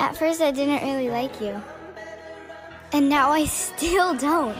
At first, I didn't really like you. And now I still don't.